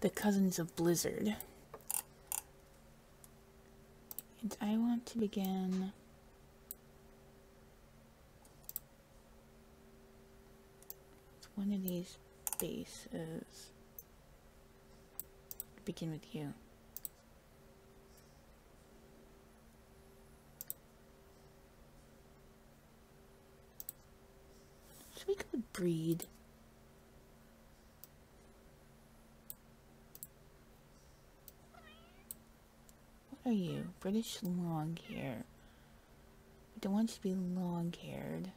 the cousins of Blizzard. And I want to begin with one of these bases. Begin with you. Should we go breed? Are you? British long hair. I don't want you to be long haired.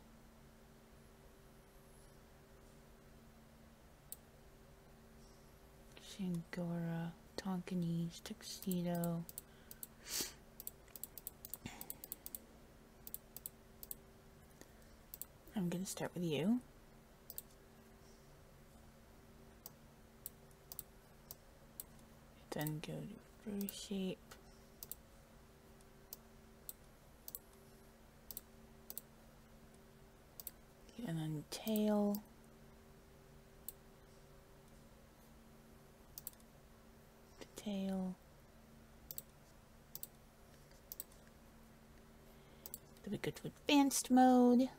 Shangora, Tonkinese, Tuxedo. I'm going to start with you. Then go to fur shape. Tail. The tail. Then we go to advanced mode.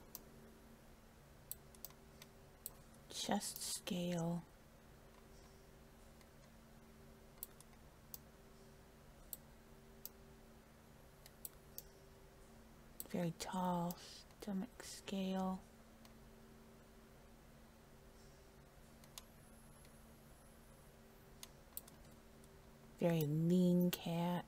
chest scale. Very tall stomach scale. Very lean cat.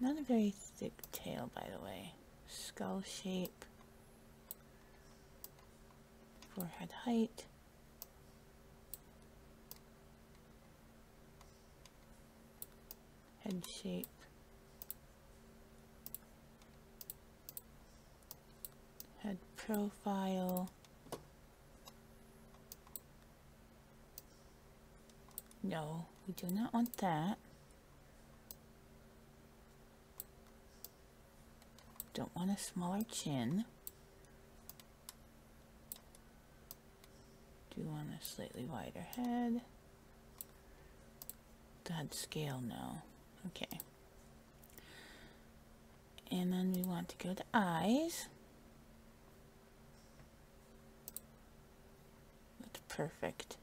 Not a very thick tail, by the way. Skull shape. Forehead height. Head shape. Head profile. No, we do not want that. Don't want a smaller chin. Do want a slightly wider head. That scale, no. Okay. And then we want to go to eyes. That's perfect.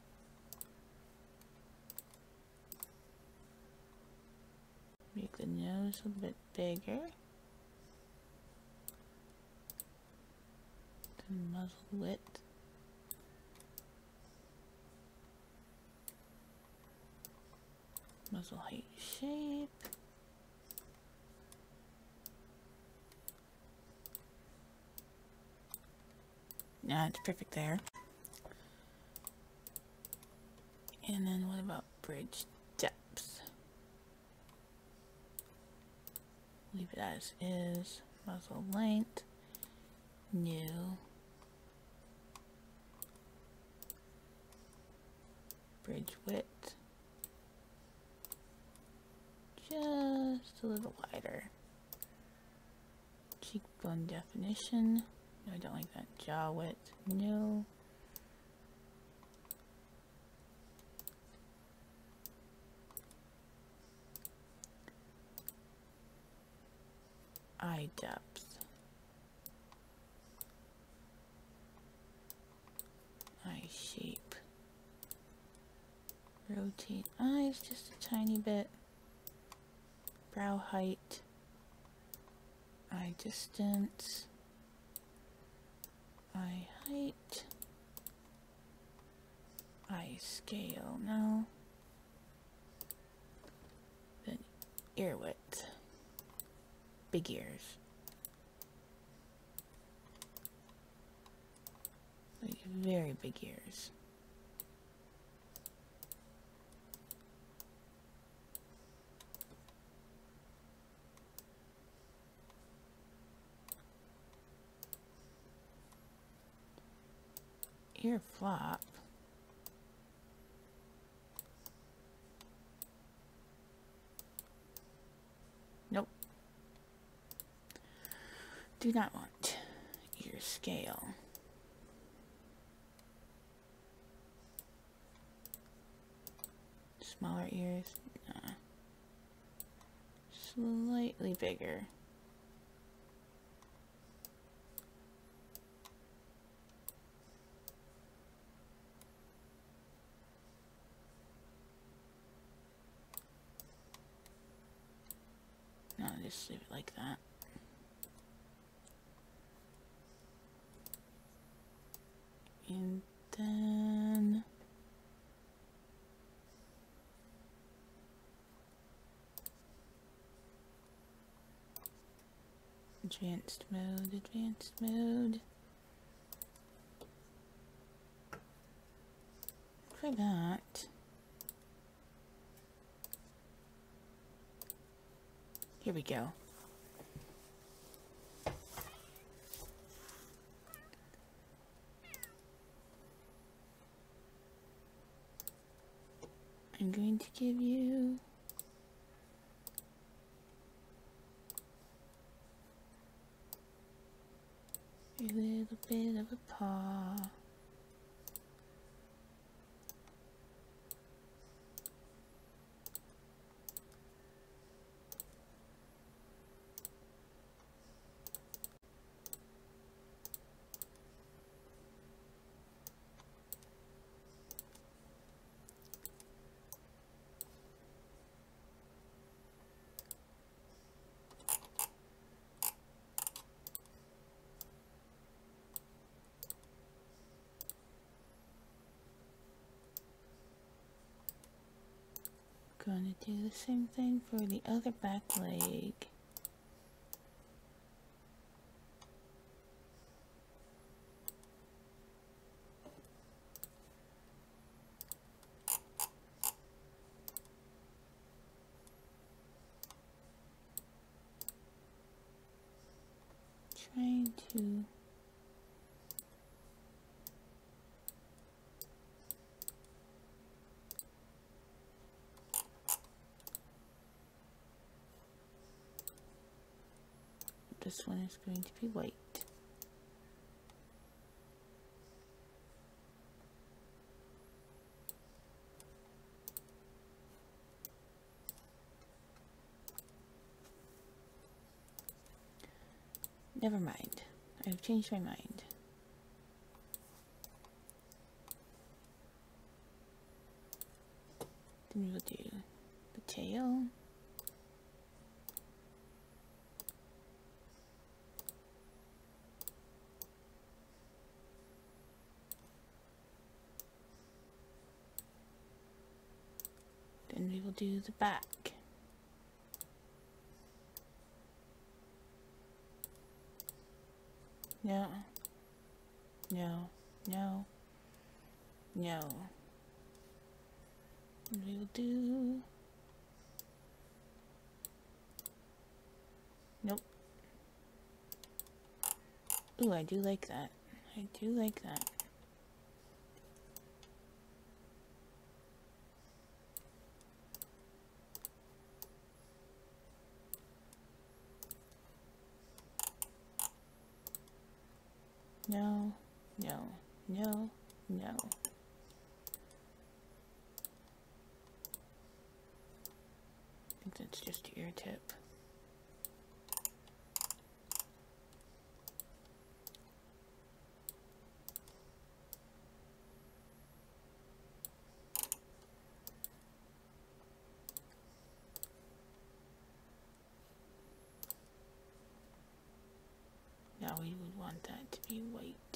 Make the nose a bit bigger. muzzle width. Muzzle height shape. Yeah, it's perfect there. And then what about bridge depth? Leave it as is. Muzzle length. New. bridge width just a little wider. Cheekbone definition. No, I don't like that. Jaw width. No. Eye depth. Eye shape. Rotate eyes just a tiny bit, brow height, eye distance, eye height, eye scale, no, then ear width, big ears. Like very big ears. ear flop. Nope. Do not want your scale. Smaller ears, nah. Slightly bigger. No, just leave it like that. And then advanced mode, advanced mode. For that, here we go. I'm going to give you a little bit of a paw. Gonna do the same thing for the other back leg. Trying to this one is going to be white. Never mind. I've changed my mind. Then we'll do the tail. Then we will do the back. No. No. No. No. We will do... Nope. Ooh, I do like that. I do like that. No, no, no. I think that's just ear tip. Now we would want that to be white.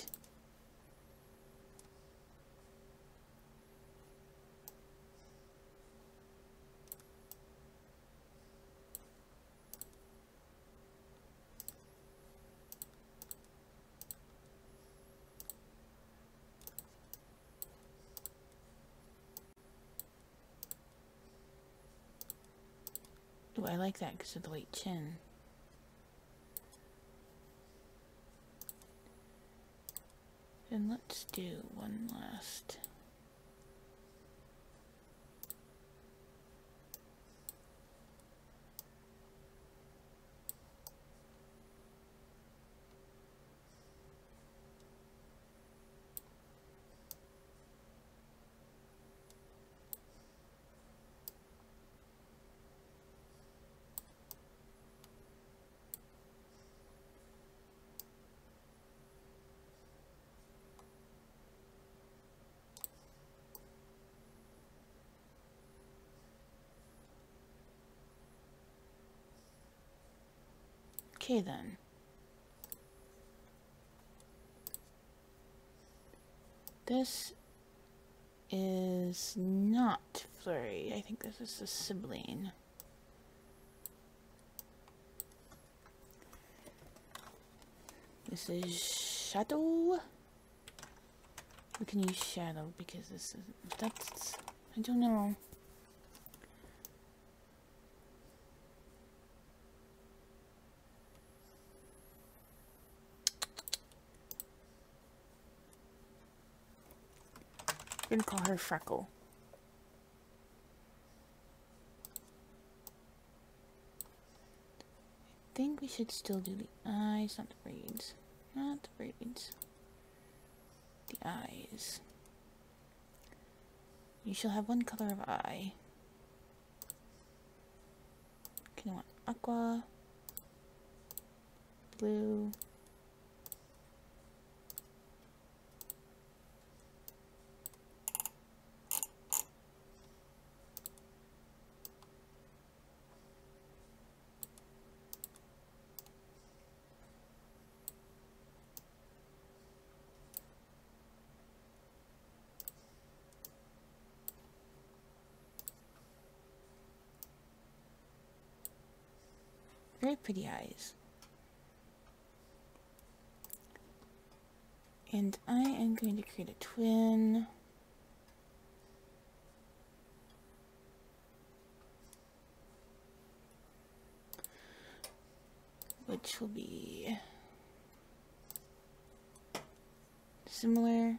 Ooh, I like that because of the white chin. And let's do one last. Okay then. This is not Flurry. I think this is a sibling. This is Shadow. We can use Shadow because this is that's I don't know. Her Freckle. I think we should still do the eyes, not the braids. Not the braids. The eyes. You shall have one color of eye. Can you want aqua? Blue. Very pretty eyes. And I am going to create a twin. Which will be similar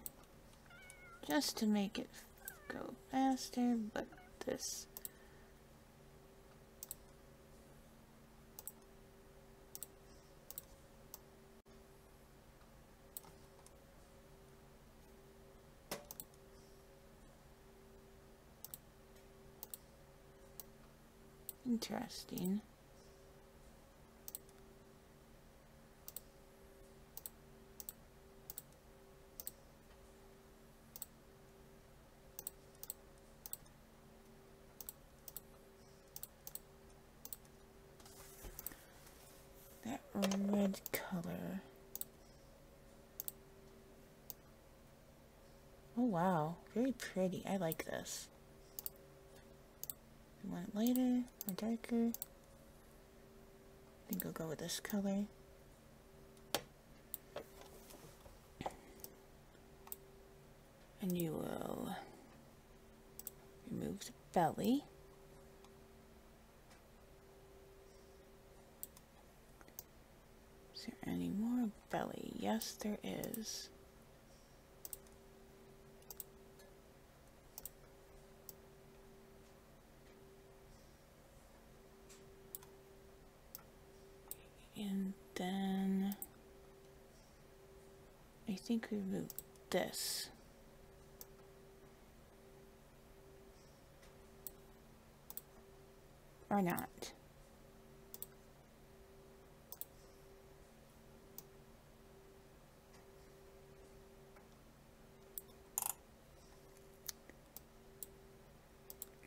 just to make it go faster, but this Interesting. That red color. Oh wow, very pretty. I like this. You want it lighter or darker? I think I'll go with this color. And you will remove the belly. Is there any more belly? Yes, there is. And then I think we remove this. Or not.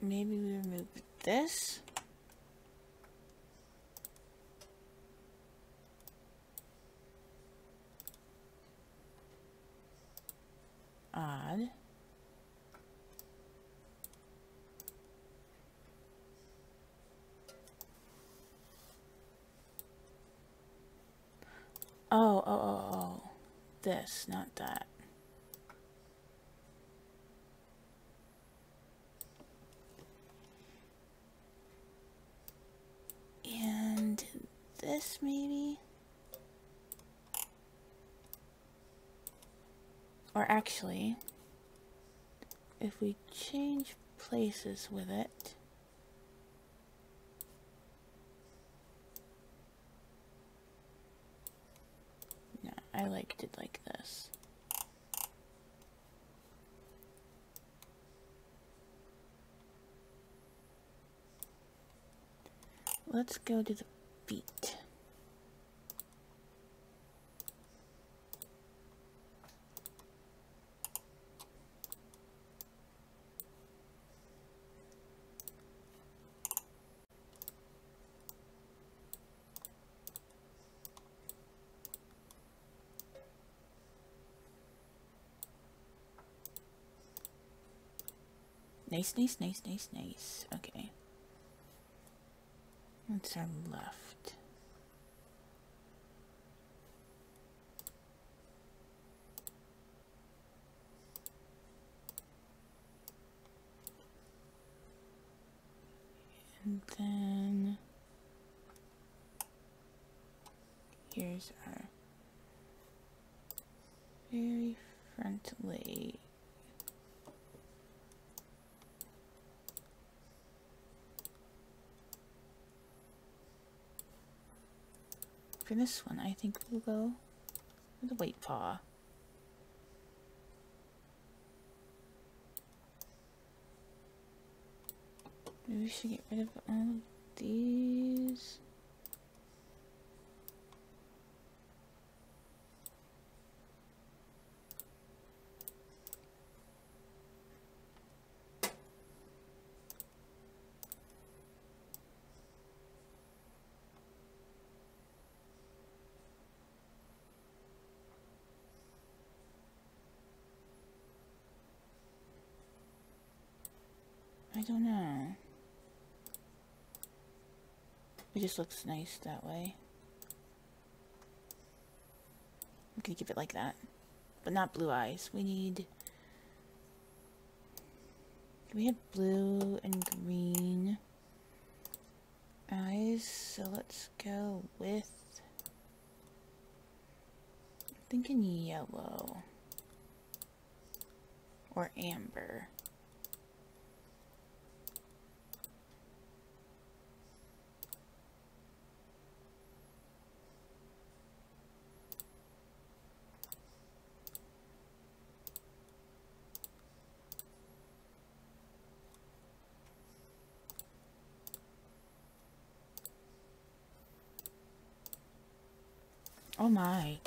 Maybe we remove this. Odd. Oh, oh, oh, oh. This, not that. And this, maybe? Or actually, if we change places with it, no, I liked it like this. Let's go to the feet. Nice, nice, nice, nice, nice. Okay. That's our left. And then here's our very front leg. For this one, I think we'll go with the white paw. Maybe we should get rid of all of these. I don't know. It just looks nice that way. I'm gonna keep it like that. But not blue eyes. We need... We have blue and green eyes, so let's go with... I'm thinking yellow. Or amber. Oh my.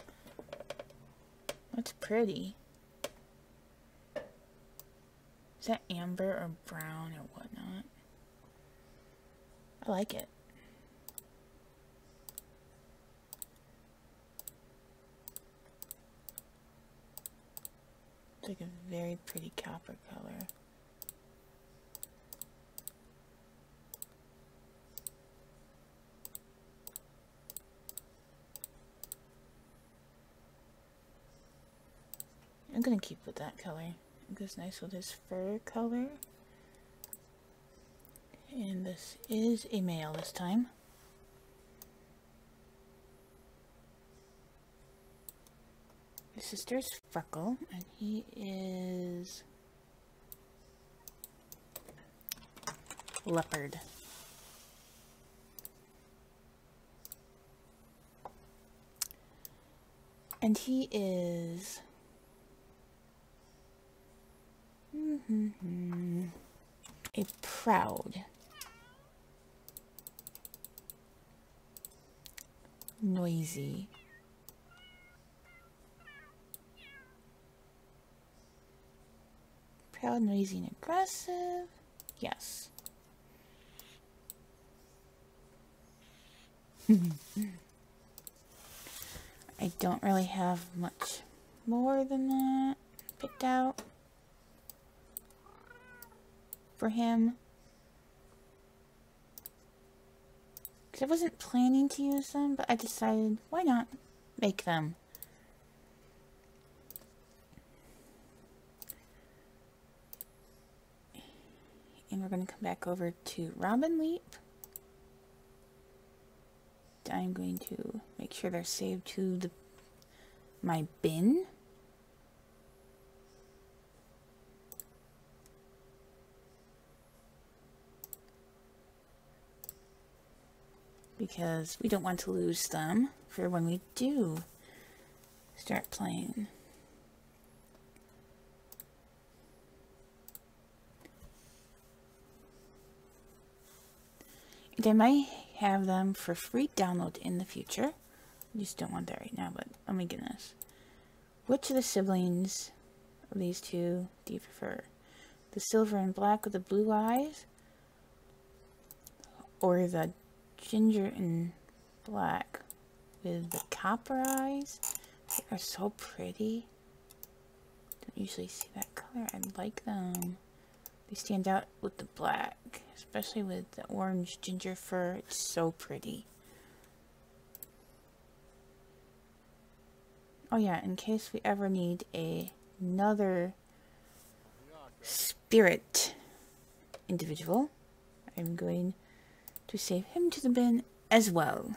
That's pretty. Is that amber or brown or whatnot? I like it. It's like a very pretty copper color. I'm gonna keep with that color. It goes nice with his fur color. And this is a male this time. His sister's Freckle, and he is Leopard. And he is Mm-hmm. A proud, noisy, proud, noisy, and aggressive. Yes. I don't really have much more than that picked out for him. Because I wasn't planning to use them, but I decided, why not make them? And we're going to come back over to Robin Leap. I'm going to make sure they're saved to the my bin. Because we don't want to lose them for when we do start playing. And I might have them for free download in the future. I just don't want that right now, but oh my goodness. Which of the siblings of these two do you prefer? The silver and black with the blue eyes? Or the ginger and black with the copper eyes. They are so pretty. Don't usually see that color. I like them. They stand out with the black, especially with the orange ginger fur. It's so pretty. Oh yeah, in case we ever need a, another spirit individual, I'm going to save him to the bin as well.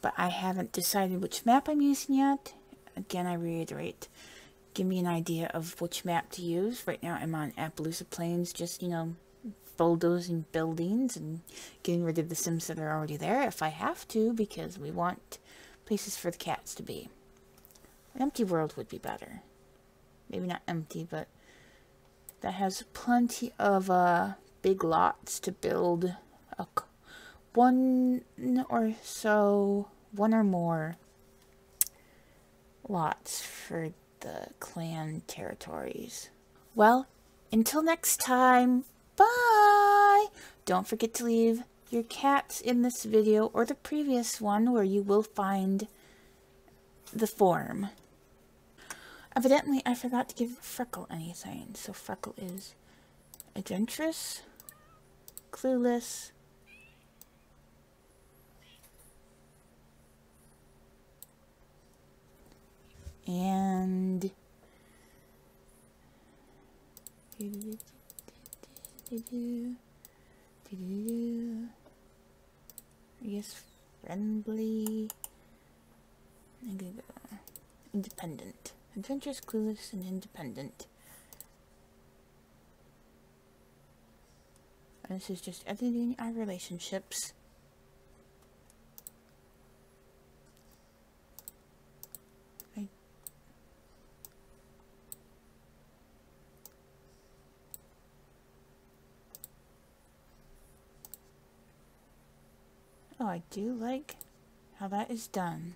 But I haven't decided which map I'm using yet. Again, I reiterate, give me an idea of which map to use. Right now I'm on Appaloosa Plains, just, you know, bulldozing buildings and getting rid of the sims that are already there if I have to, because we want places for the cats to be. An empty world would be better. Maybe not empty, but that has plenty of uh, big lots to build a, one or so, one or more lots for the clan territories. Well, until next time, bye! Don't forget to leave your cats in this video or the previous one where you will find the form. Evidently, I forgot to give Freckle anything. So Freckle is adventurous, clueless, and I guess friendly. Uh, independent. Adventurous, clueless, and independent. This is just editing our relationships. I Oh, I do like how that is done.